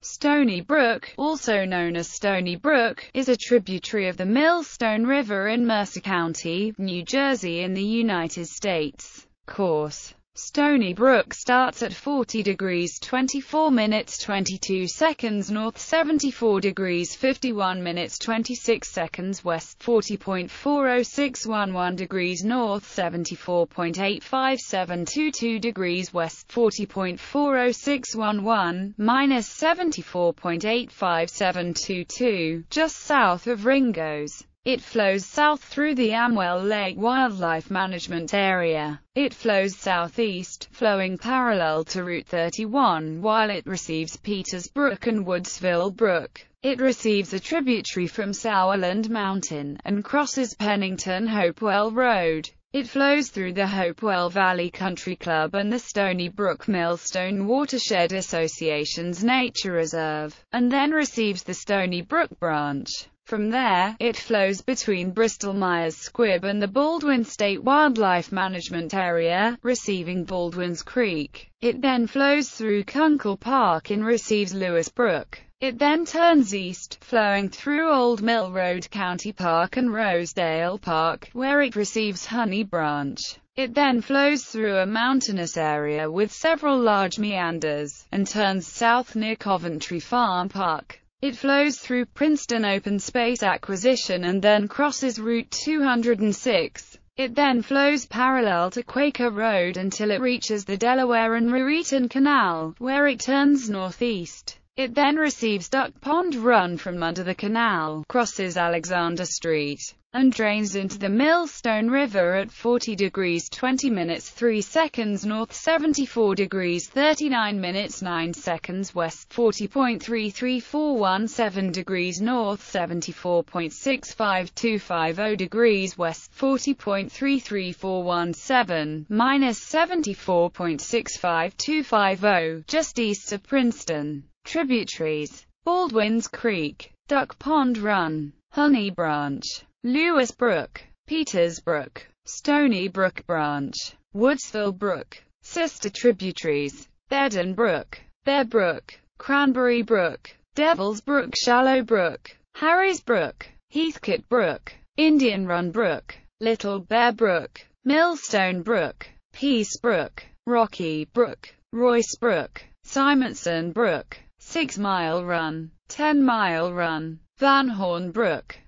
Stony Brook, also known as Stoney Brook, is a tributary of the Millstone River in Mercer County, New Jersey in the United States. Course Stony Brook starts at 40 degrees 24 minutes 22 seconds north 74 degrees 51 minutes 26 seconds west 40.40611 degrees north 74.85722 degrees west 40.40611 minus 74.85722 just south of Ringoes. It flows south through the Amwell Lake Wildlife Management Area. It flows southeast, flowing parallel to Route 31, while it receives Peters Brook and Woodsville Brook. It receives a tributary from Sourland Mountain, and crosses Pennington-Hopewell Road. It flows through the Hopewell Valley Country Club and the Stony Brook Millstone Watershed Association's Nature Reserve, and then receives the Stony Brook Branch. From there, it flows between Bristol-Myers Squibb and the Baldwin State Wildlife Management Area, receiving Baldwin's Creek. It then flows through Kunkel Park and receives Lewis Brook. It then turns east, flowing through Old Mill Road County Park and Rosedale Park, where it receives Honey Branch. It then flows through a mountainous area with several large meanders, and turns south near Coventry Farm Park. It flows through Princeton Open Space Acquisition and then crosses Route 206. It then flows parallel to Quaker Road until it reaches the Delaware and Raritan Canal, where it turns northeast. It then receives Duck Pond Run from under the canal, crosses Alexander Street, and drains into the Millstone River at 40 degrees 20 minutes 3 seconds north 74 degrees 39 minutes 9 seconds west 40.33417 degrees north 74.65250 degrees west 40.33417 minus 74.65250 just east of Princeton. Tributaries. Baldwin's Creek, Duck Pond Run, Honey Branch, Lewis Brook, Peters Brook, Stony Brook Branch, Woodsville Brook. Sister tributaries Beden Brook, Bear Brook, Cranberry Brook, Devil's Brook Shallow Brook, Harry's Brook, Heathcote Brook, Indian Run Brook, Little Bear Brook, Millstone Brook, Peace Brook, Rocky Brook, Royce Brook, Simonson Brook, Six Mile Run, Ten Mile Run, Van Horn Brook,